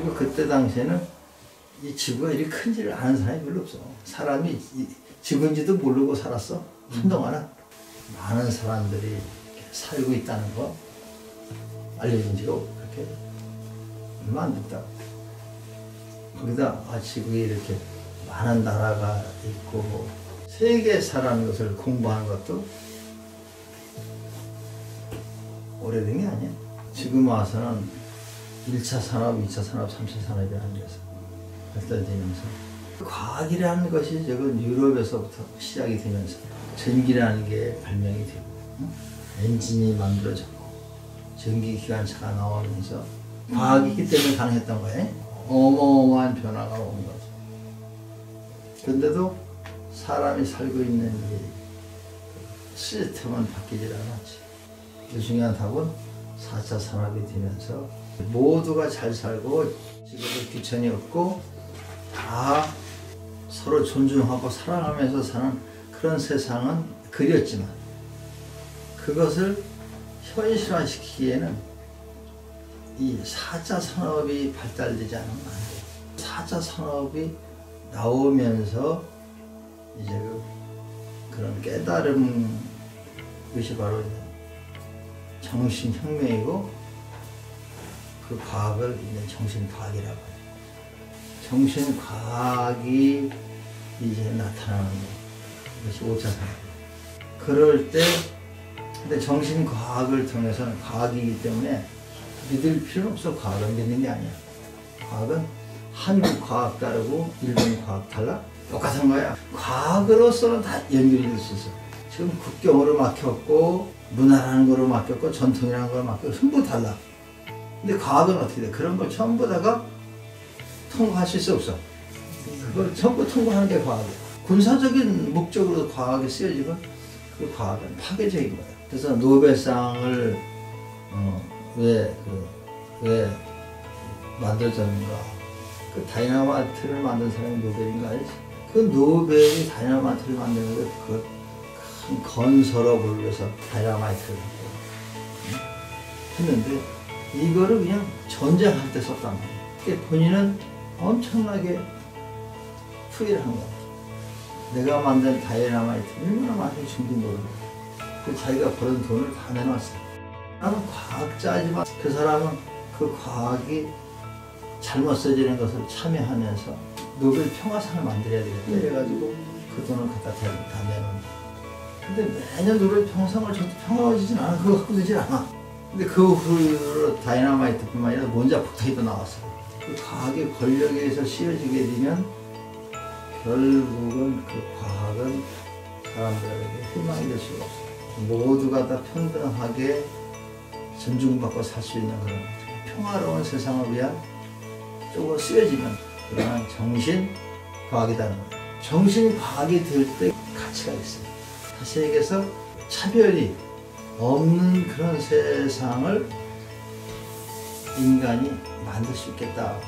그리고 그때 당시에는 이 지구가 이렇게 큰지를 아는 사람이 별로 없어. 사람이 이 지구인지도 모르고 살았어. 한동안은 많은 사람들이 살고 있다는 거 알려진 지가 그렇게 얼마 안 됐다. 거기다 아, 지구에 이렇게 많은 나라가 있고 세계 사람 것을 공부하는 것도 오래된 게 아니야. 지금 와서는 1차 산업, 2차 산업, 3차 산업이라는 게서 발달되면서 과학이라는 것이 저건 유럽에서부터 시작이 되면서 전기라는 게 발명이 되고 응? 엔진이 만들어졌고 전기기관차가 나오면서 과학이 있기 때문에 가능했던 거예요. 어마어마한 변화가 온 거죠. 근데도 사람이 살고 있는 이 시스템은 바뀌질 않았지. 그 중요한 답은 4차 산업이 되면서 모두가 잘 살고 지금도 귀천이 없고 다 서로 존중하고 사랑하면서 사는 그런 세상은 그렸지만 그것을 현실화시키기에는 이 4차 산업이 발달되지 않으면 안 돼요. 4차 산업이 나오면서 이제 그 그런 깨달음 것이 바로 정신혁명이고 그 과학을 이제 정신과학이라고 해요. 정신과학이 이제 나타나는 것이 5차 산업. 그럴 때 근데 정신과학을 통해서는 과학이기 때문에 믿을 필요는 없어. 과학은 믿는 게 아니야. 과학은 한국 과학 다르고 일본 과학 달라? 똑같은 거야. 과학으로서는 다 연결이 될 수 있어. 지금 국경으로 막혔고 문화라는 거로 막혔고 전통이라는 거로 막혔고 전부 달라. 근데 과학은 어떻게 돼? 그런 걸 전부 다가 통과하실 수 없어. 그걸 전부 통과하는 게 과학이야. 군사적인 목적으로 과학이 쓰여지면 그 과학은 파괴적인 거야. 그래서 노벨상을 어, 왜, 그, 왜 만들어졌는가. 그 다이나마이트를 만든 사람이 노벨인가 알지? 그 노벨이 다이나마이트를 만드는 그큰 건설업을 위해서 다이나마이트를 했는데 이거를 그냥 전쟁할 때 썼단 말이야. 그게 본인은 엄청나게 후회를 한 거야. 내가 만든 다이나마이트 얼마나 많이 죽은지 모르고 그 자기가 벌은 돈을 다 내놨어. 나는 과학자지만 그 사람은 그 과학이 잘못 써지는 것을 참회하면서 노벨 평화상을 만들어야 되겠다 이래가지고 그 돈을 갖다 다, 다 내놓은 근데 매년 노벨 평화상을 줘도 평화로워지진 않아. 그거 갖고 되질 않아. 근데 그 후로 다이나마이트뿐만 아니라 원자 폭탄이 나왔어. 그 과학의 권력에 의해서 쓰여지게 되면 결국은 그 과학은 사람들에게 희망이 될 수가 없어. 모두가 다 평등하게 존중받고 살 수 있는 그런 평화로운 세상을 위한 쪽으로 쓰여지는 그러한 정신 과학이라는 거예요. 정신 과학이 될 때 가치가 있어요. 다시 얘기해서 차별이 없는 그런 세상을 인간이 만들 수 있겠다.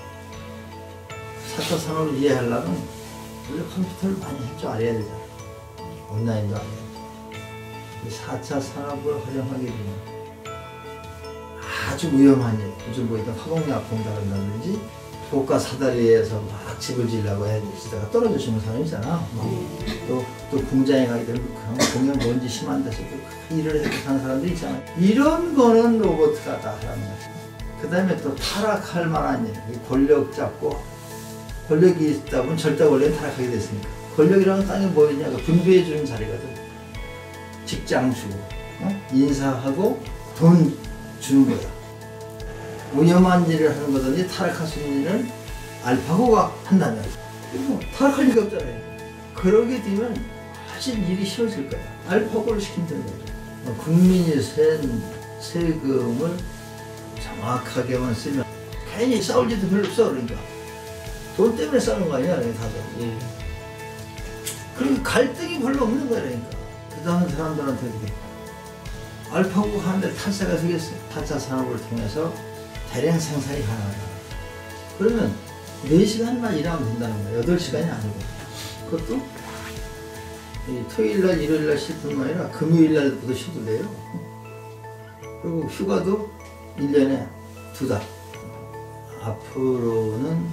4차 산업을 이해하려면 원래 컴퓨터를 많이 할 줄 알아야 되잖아. 온라인도 알아야 돼. 4차 산업을 활용하게 되면 아주 위험한 일, 요즘 보이던 화공약 공달한다든지 고가 사다리에서 막 집을 지으려고 해지다가 떨어지시는 사람이 있잖아. 또, 또 공장에 가게 되면 공연 먼지 심한 데서 또 일을 해서 사는 사람도 있잖아. 이런 거는 로봇가 다 하라는 거지. 그 다음에 또 타락할 만한 일, 권력 잡고 권력이 있다 보면 절대 권력은 타락하게 됐으니까. 권력이라는 땅에 뭐였냐? 분배해 주는 자리거든. 직장 주고, 어? 인사하고 돈 주는 거야. 위험한 일을 하는 거든지 타락할 수 있는 일은 알파고가 한다면 뭐 타락할 리가 없잖아요. 그러게 되면 훨씬 일이 쉬워질 거야. 알파고를 시킨다는 거죠. 뭐 국민이 센 세금을 정확하게만 쓰면 괜히 싸울 일도 별로 없어 그러니까 돈 때문에 싸우는 거 아니야 다들. 예. 그럼 갈등이 별로 없는 거야 그러니까. 그 다음 사람들한테 이렇게 알파고가 하는데 탈세가 되겠어. 타차 산업을 통해서 대량 생산이 가능하다. 그러면 4시간만 일하면 된다는 거예요. 8시간이 아니고. 그것도 토요일 날, 일요일 날 쉴 뿐만 아니라 금요일 날부터 쉬도 돼요. 그리고 휴가도 1년에 두 달. 앞으로는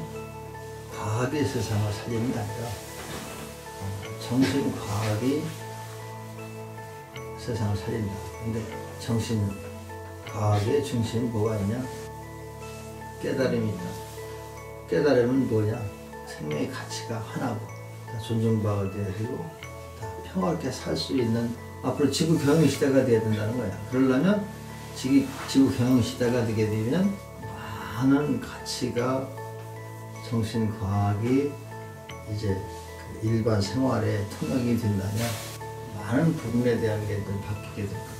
과학이 세상을 살리는 게 아니라 어, 정신 과학이 세상을 살린다. 근데 정신 과학의 중심에 뭐가 있냐? 깨달음이 있다. 깨달음은 뭐냐? 생명의 가치가 하나고 다 존중받아야 되고 다 평화롭게 살 수 있는 앞으로 지구 경영 시대가 돼야 된다는 거야. 그러려면 지구, 지구 경영 시대가 되게 되면 많은 가치가 정신과학이 이제 그 일반 생활에 통용이 된다면 많은 부분에 대한 게좀 바뀌게 될 거야.